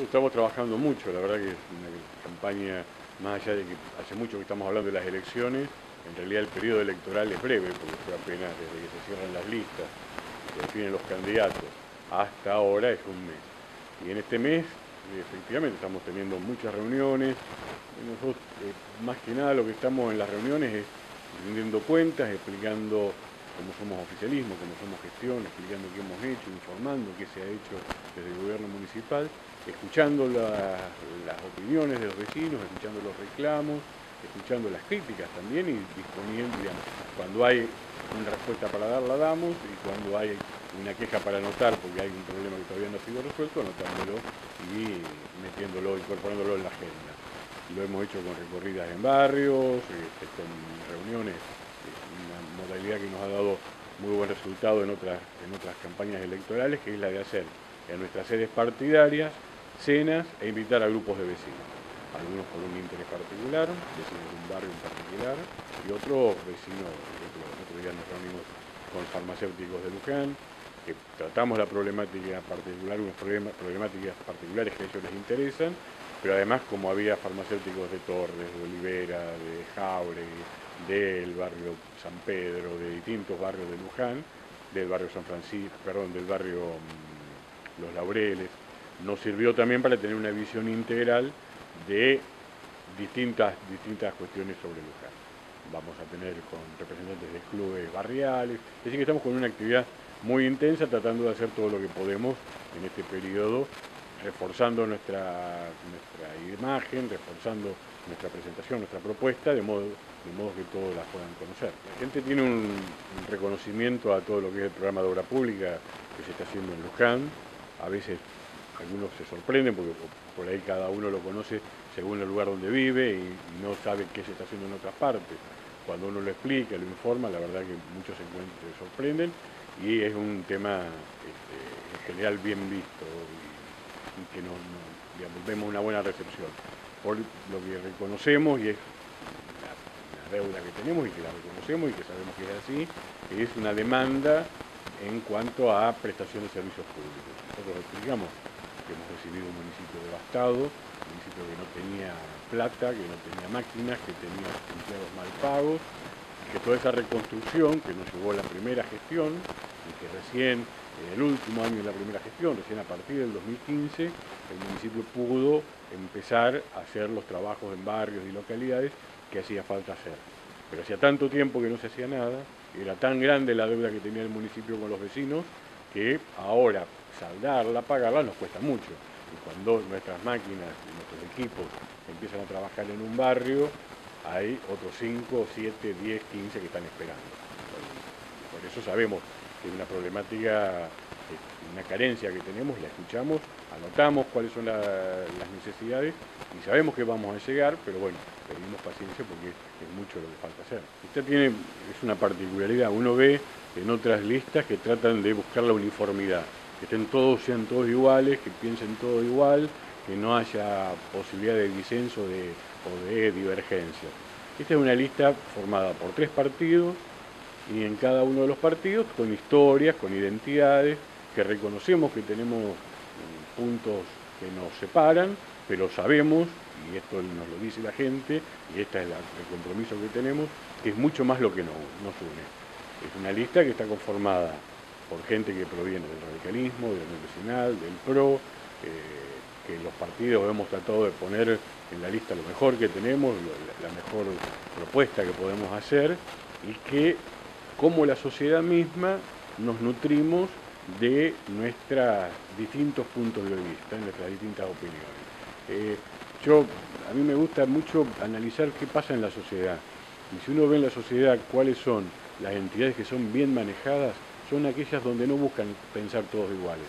Estamos trabajando mucho, la verdad que es una campaña, más allá de que hace mucho que estamos hablando de las elecciones, en realidad el periodo electoral es breve, porque fue apenas desde que se cierran las listas, se definen los candidatos, hasta ahora es un mes. Y en este mes, efectivamente, estamos teniendo muchas reuniones. Nosotros, eh, más que nada, lo que estamos en las reuniones es rindiendo cuentas, explicando cómo somos oficialismo, cómo somos gestión, explicando qué hemos hecho, informando qué se ha hecho desde el gobierno municipal escuchando las opiniones de los vecinos, escuchando los reclamos, escuchando las críticas también y disponiendo, digamos, cuando hay una respuesta para dar la damos y cuando hay una queja para anotar porque hay un problema que todavía no ha sido resuelto, anotándolo y metiéndolo, incorporándolo en la agenda. Lo hemos hecho con recorridas en barrios, este, con reuniones, que nos ha dado muy buen resultado en otras, en otras campañas electorales, que es la de hacer en nuestras sedes partidarias cenas e invitar a grupos de vecinos. Algunos por un interés particular, vecinos de un barrio en particular, y otros vecinos, otro día nos reunimos con farmacéuticos de Luján, que tratamos la problemática particular, unas problemáticas particulares que a ellos les interesan, pero además como había farmacéuticos de Torres, de Olivera, de Jauregui, del barrio San Pedro, de distintos barrios de Luján, del barrio San Francisco, perdón, del barrio mm, Los Laureles, nos sirvió también para tener una visión integral de distintas, distintas cuestiones sobre Luján. Vamos a tener con representantes de clubes barriales, es decir que estamos con una actividad muy intensa tratando de hacer todo lo que podemos en este periodo, reforzando nuestra, nuestra imagen, reforzando nuestra presentación, nuestra propuesta, de modo, de modo que todos la puedan conocer. La gente tiene un, reconocimiento a todo lo que es el programa de obra pública que se está haciendo en Luján, a veces algunos se sorprenden porque por ahí cada uno lo conoce según el lugar donde vive y no sabe qué se está haciendo en otras partes. Cuando uno lo explica, lo informa, la verdad que muchos se, sorprenden y es un tema este, en general bien visto y, que nos, vemos una buena recepción por lo que reconocemos y es deuda que tenemos y que la reconocemos y que sabemos que es así, es una demanda en cuanto a prestación de servicios públicos. Nosotros explicamos que hemos recibido un municipio devastado, un municipio que no tenía plata, que no tenía máquinas, que tenía empleados mal pagos, que toda esa reconstrucción que nos llevó la primera gestión, y que recién, en el último año de la primera gestión, recién a partir del 2015, el municipio pudo empezar a hacer los trabajos en barrios y localidades que hacía falta hacer. Pero hacía tanto tiempo que no se hacía nada, era tan grande la deuda que tenía el municipio con los vecinos, que ahora saldarla, pagarla, nos cuesta mucho. Y cuando nuestras máquinas y nuestros equipos empiezan a trabajar en un barrio, hay otros 5, 7, 10, 15 que están esperando. Por eso sabemos que es una problemática, una carencia que tenemos, la escuchamos, anotamos cuáles son las necesidades y sabemos que vamos a llegar, pero bueno, pedimos paciencia porque es mucho lo que falta hacer. Usted tiene, es una particularidad, uno ve en otras listas que tratan de buscar la uniformidad que estén todos, sean todos iguales, que piensen todo igual, que no haya posibilidad de disenso de, o de divergencia. Esta es una lista formada por tres partidos y en cada uno de los partidos con historias, con identidades, que reconocemos que tenemos mm, puntos que nos separan, pero sabemos, y esto nos lo dice la gente, y este es el compromiso que tenemos, que es mucho más lo que nos, nos une. Es una lista que está conformada por gente que proviene del radicalismo, del vecinal, del PRO, eh, que los partidos hemos tratado de poner en la lista lo mejor que tenemos, la, mejor propuesta que podemos hacer y que como la sociedad misma nos nutrimos de nuestros distintos puntos de vista, nuestras distintas opiniones. Eh, yo, a mí me gusta mucho analizar qué pasa en la sociedad. Y si uno ve en la sociedad cuáles son las entidades que son bien manejadas, son aquellas donde no buscan pensar todos iguales.